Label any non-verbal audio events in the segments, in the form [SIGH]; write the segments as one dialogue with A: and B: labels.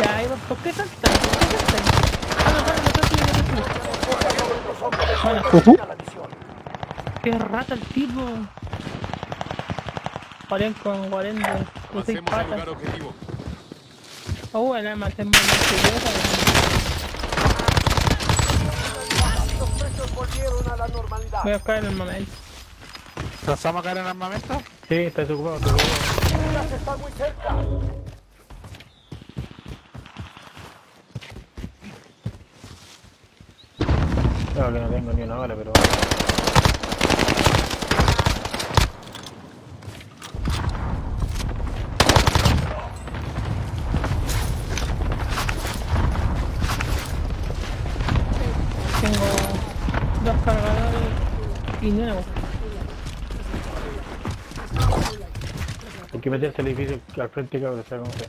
A: Ya, ahí va. ¿Por qué saltan? ¿Por qué saltan? Ah, no, no, no, no, no, no, no.
B: Ujú.
A: Qué rata el tipo. Joder con 40, con 6
C: Pasemos al lugar objetivo.
A: Oh, el es más.
D: Los la normalidad.
A: Voy a buscar en el momento.
E: ¿Trazamos a caer en armamento?
F: Sí, está desocupado, está desocupado.
D: Gas está muy cerca.
F: Claro que no tengo ni una bala, pero...
A: Tengo dos cargadores y boca.
F: Hay que meterse al edificio al frente, sea como sea.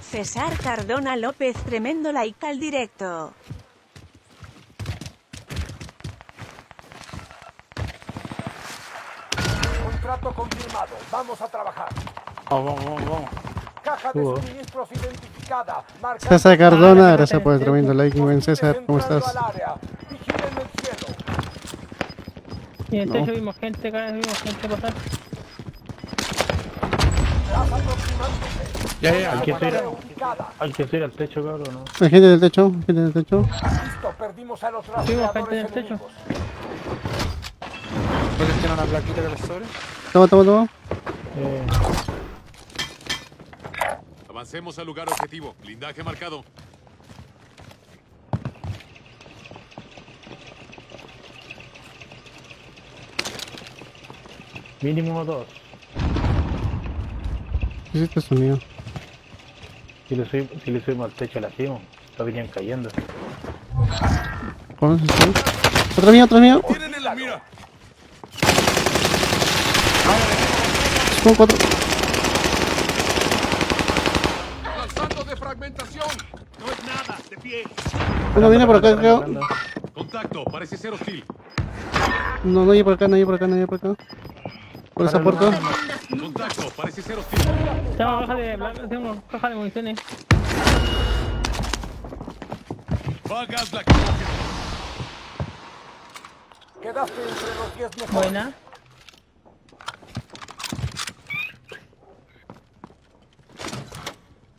G: César Cardona López, tremendo like al directo.
D: Contrato confirmado. Vamos a trabajar.
E: Vamos, vamos, vamos.
D: Caja de
F: Hugo.
D: suministros identificada.
B: César Cardona, gracias por el tremendo like, buen César, ¿cómo estás?
D: al área. Vigilen el cielo.
A: Y en el
B: No.
A: techo vimos gente, cada vez vimos gente pasar.
E: Ya, ya,
F: Hay que subir, hay que subir al techo, cabrón, ¿no?
B: Hay gente del techo, gente del techo.
D: Listo, perdimos a los
A: Vimos gente en el
D: rastreadores
A: techo.
E: ¿Puedes tener una plaquita que les sobre?
B: Toma, toma, toma.
F: Eh,
C: Avancemos al lugar objetivo. Blindaje marcado.
F: Mínimo dos.
B: ¿Qué es este sonido?
F: Si le, subimos, si le subimos al techo, la hacemos. Lo venían cayendo.
B: ¿Cómo es esto? Otro mío, otro mío.
C: Tienen en la mira.
B: Son cuatro.
C: Lanzando de fragmentación. No es nada. De pie.
B: Uno viene por acá, creo.
C: Contacto. Parece ser hostil.
B: No, no hay por acá, no hay por acá, no hay por acá. Por esa puerta.
C: Contacto. Parece ser hostil.
A: Tengo caja de, caja de municiones.
C: Va gas la
D: Quedaste entre los 10 mejores.
A: Buena.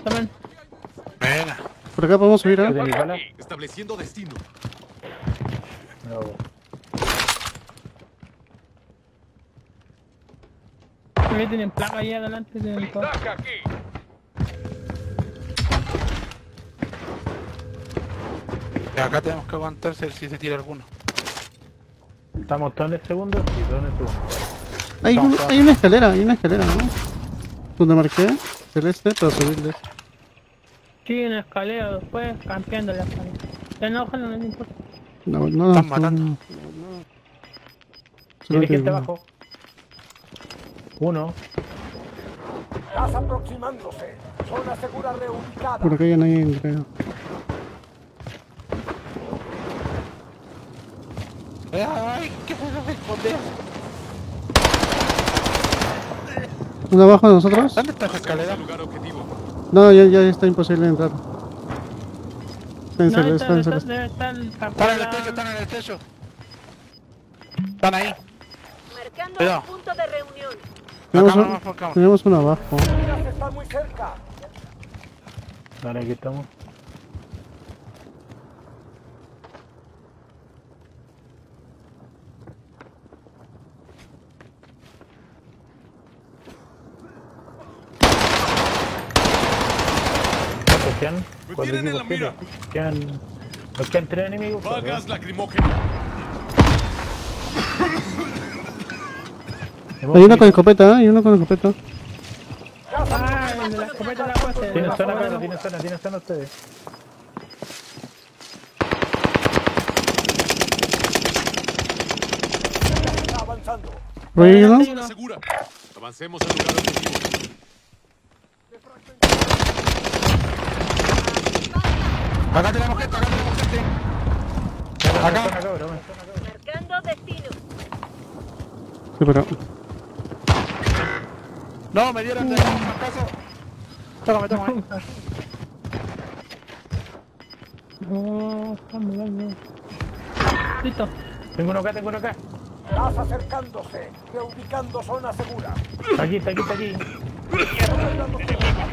A: Tomen.
E: Buena.
B: Por acá podemos subir,
F: ¿De
B: ¿eh?
C: Estableciendo destino.
F: No.
A: Me tienen placa ahí adelante. Tienen todo.
E: Acá tenemos que aguantarse si se tira alguno.
F: Estamos todos en el segundo y todos en el segundo.
B: Hay, un- hay una escalera, hay una escalera, ¿no? Donde marqué, celeste, para subirles.
A: Sí, una escalera después campeando la escalera. Ya no, ojalá no me importa.
B: No, no, no.
E: Están matando.
B: no. Solo
F: Tiene
B: que-
F: gente abajo. Uno.
D: Gas aproximándose. Zona segura reubicada.
B: Por acá ya no hay.
E: Ay, ¿qué eso? Responder.
B: ¿Uno abajo de nosotros?
E: ¿Dónde está esa escalera?
C: Al lugar objetivo.
B: No, ya, ya está imposible entrar. Está en
A: No,
B: celeste,
A: está,
B: está en
A: está,
B: celeste.
A: debe estar
E: Están en el techo, están en el techo. Están ahí.
H: Marcando
E: Cuidado.
H: un punto de reunión.
B: Tenemos,
E: Acá
B: un-
E: cámara.
B: tenemos uno abajo.
D: Está muy cerca.
F: Ahora aquí estamos. ¿Cuántos quedan?
C: Me
F: Cuatro
C: tienen en la
F: equipos. Quedan... Nos quedan tres enemigos.
B: Hay uno
F: visto-
B: con escopeta, ¿eh? hay uno con escopeta.
A: Ah, la escopeta la puesta.
F: Tienen zona, cabrón, tienen zona, tienen zona ustedes.
C: Segura. Avancemos al lugar objetivo.
E: Acá tenemos gente, acá tenemos gente. Acá.
H: Marcando destino.
B: Sí, pero...
E: No, me dieron de acaso. Tócame, tócame.
A: No, está muy bien. Listo.
F: Tengo uno acá, tengo uno acá.
D: Gas acercándose. Reubicando zona segura.
F: Está aquí, está aquí, está aquí.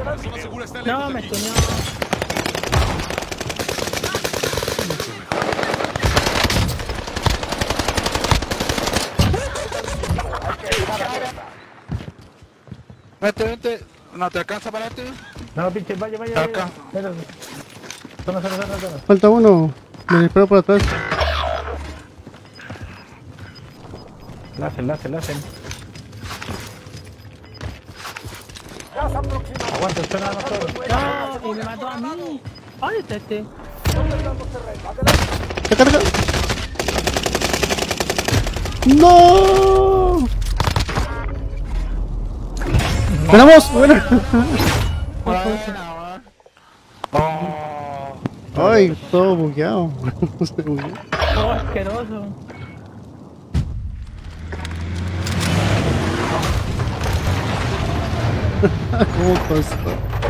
C: La zona segura está lejos
A: No, me
C: aquí.
A: Tuneó.
E: Vente, vente. No te alcanza para este.
F: No, pinche, vaya, vaya.
E: Acá.
F: Zona, zona, zona.
B: Falta uno. Me disparo por atrás.
F: Lacen.
D: Gas aproximado.
F: Aguanta, esto nada más.
A: No, y me mató a mí. ¿Dónde está este?
D: Controlando terreno. Adelante.
B: ¡Se carga! ¡No! ¡Ganamos! ¡Bueno!
E: Buena, Oh.
B: ¡Ay! Todo bugueado. [LAUGHS] Se bugueó.
A: Oh, asqueroso. [LAUGHS]
B: ¿Cómo costó?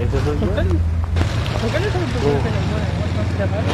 F: Ese soy yo.
A: ¿Por qué? ¿Por qué no se me puso que le muere? ¿No se apaga?
E: Mate